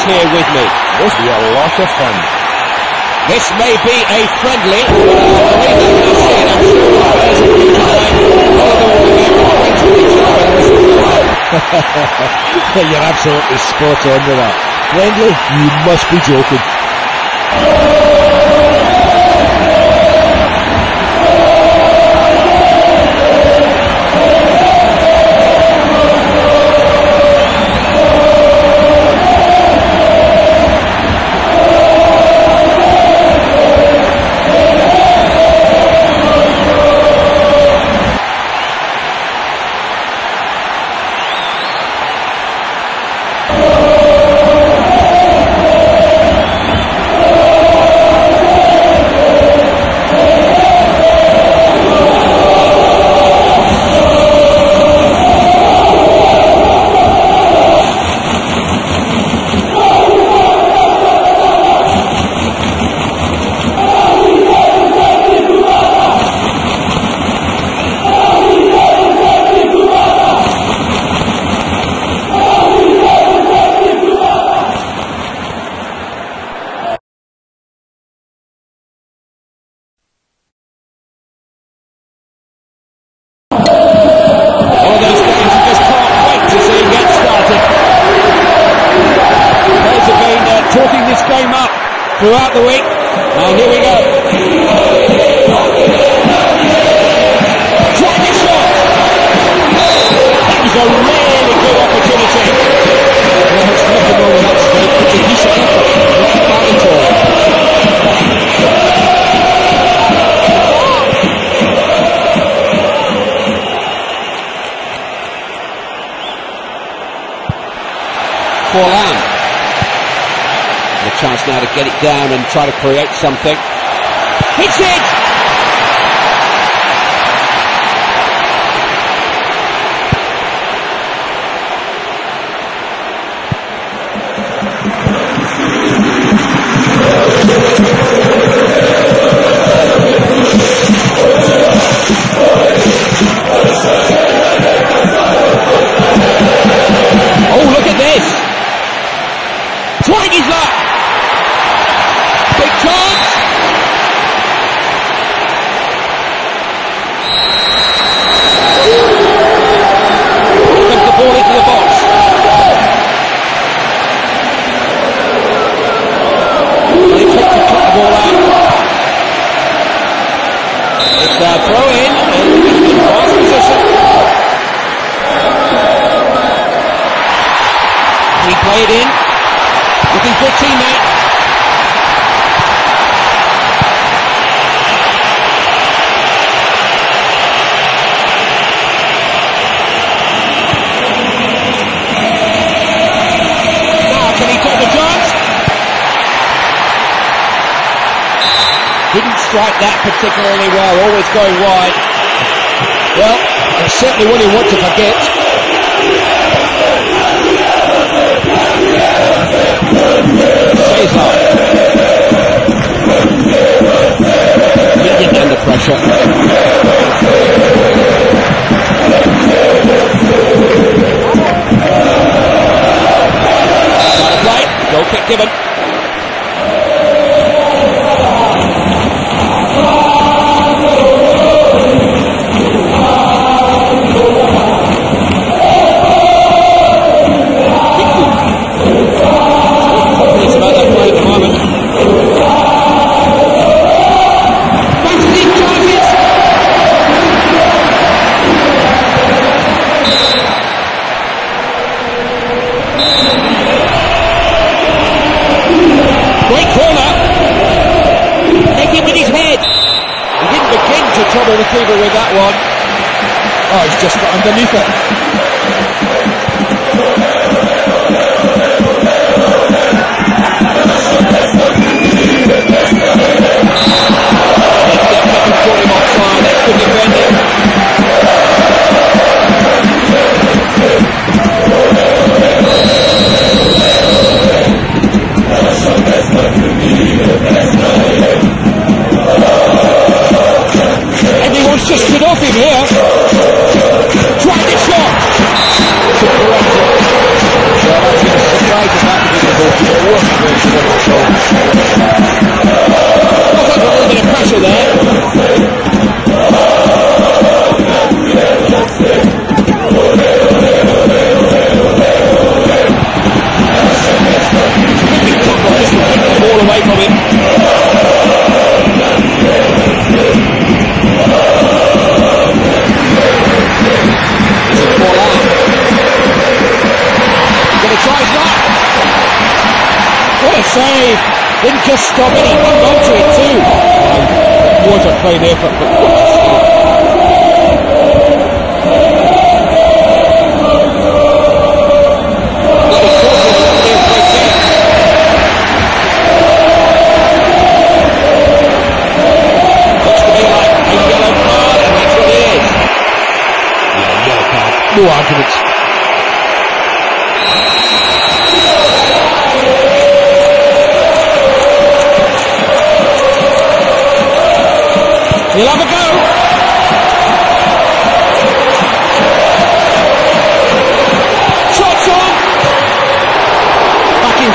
here with me. Must be a lot of fun. This may be a friendly, but I believe I'm going to see it. I'm sure the players will be trying all the way back to each other. You're absolutely spot on with that. Friendly? You must be joking. Throughout the week. And here we go. Try shot. That was a really good opportunity. Well, it's nothing wrong with that strike. It's a decent effort. Not. Forlan. The chance now to get it down and try to create something. Hits it! Strike that particularly well, always going wide. Well, it's certainly one you want to forget. Cesar. Medium under pressure. Play. Goal kick given. Just underneath it. Didn't just stop it, he hung on to it too. What a fine effort, but what a save. Not as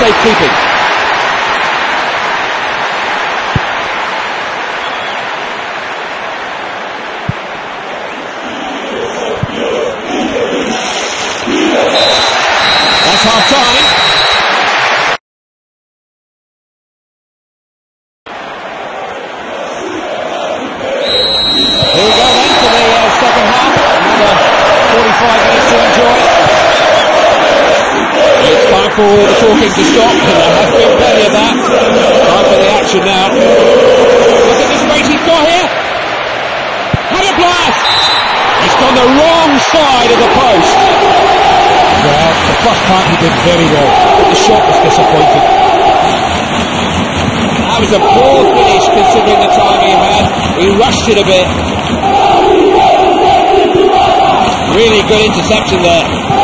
safekeeping. That's half time. Here we go then for the uh, second half. Another 45 minutes It's time for all the talking to stop, and there has been plenty of that. Time for the action now. Look at this race he's got here. Had a blast! It's gone the wrong side of the post. Well, the first part he did very well. The shot was disappointing. That was a poor finish considering the time he had. He rushed it a bit. Really good interception there.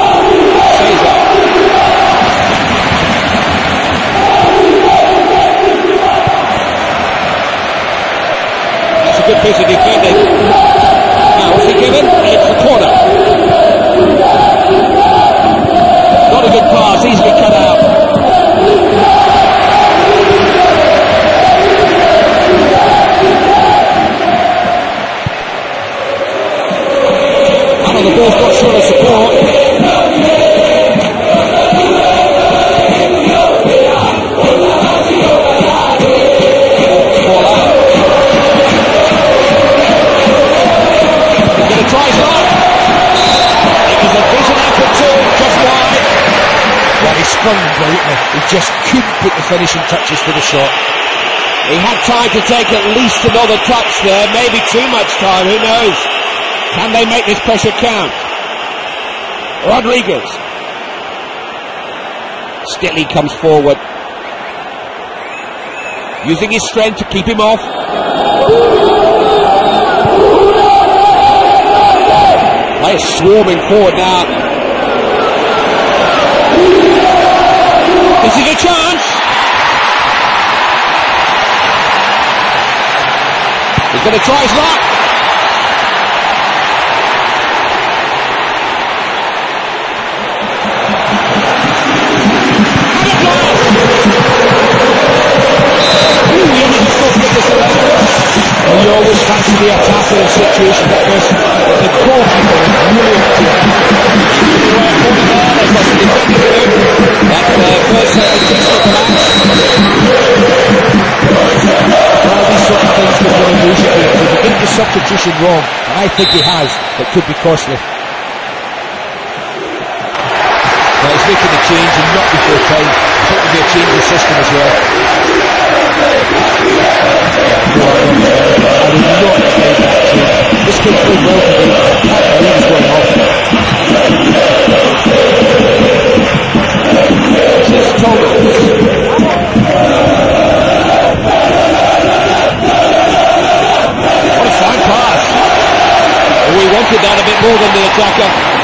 Good piece of defending. Now, what's he given? It's the corner. Not a good pass, easily cut out. Well, he just couldn't put the finishing touches to the shot. He had time to take at least another touch there, maybe too much time, who knows? Can they make this pressure count? Rodriguez. Still he comes forward. Using his strength to keep him off. Players swarming forward now. This is a chance. He's going to try his luck. A. You always fancy the attacker in situations like this. Could you here. If you get the substitution wrong, and I think he has, it could be costly. Well, he's making the change and not before time. I think there'll be a change the system as well. I not that change. This kid played well today. I can't believe going off. More than the attacker.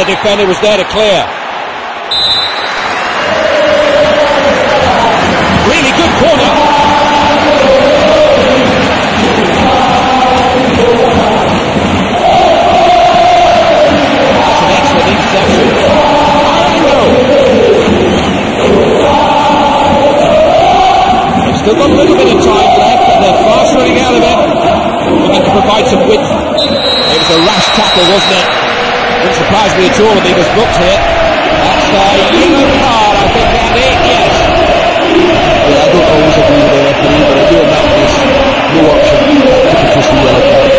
The defender was there to clear. Really good corner. That's an excellent interception. They've still got a little bit of time left, but they're fast running out of it. Looking to provide some width. It was a rash tackle, wasn't it? Wouldn't surprise me at all if he was booked here. That's a yellow card, I think, Andy. Yes. Yeah, I don't always agree with the referee, but I do in that case. No option. I think it's just a yellow card.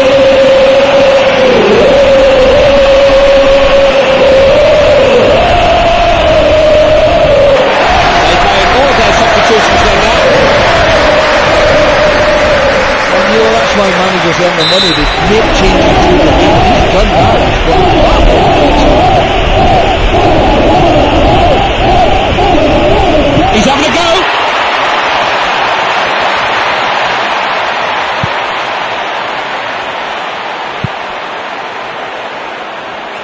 They've made all their substitutions then now. And you know, that's why managers earn their money. They make changes through the game. He's done that. He's got far more flexible. He's having a go.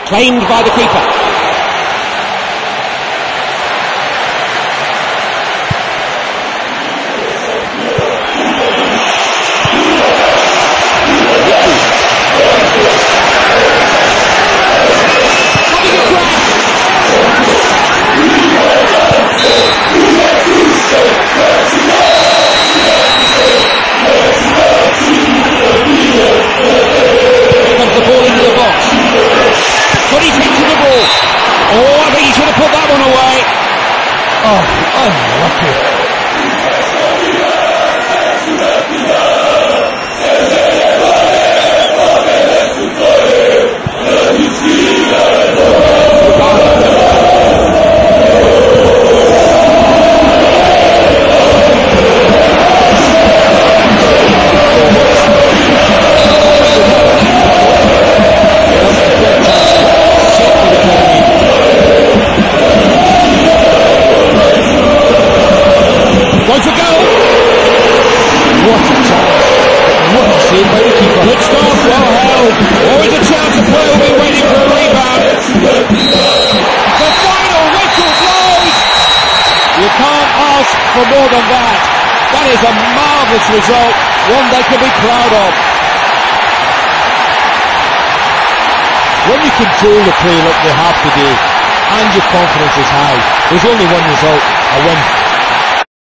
Claimed by the keeper. For more than that. That is a marvellous result, one they can be proud of. When you control the play like they have today, and your confidence is high, there's only one result, a win.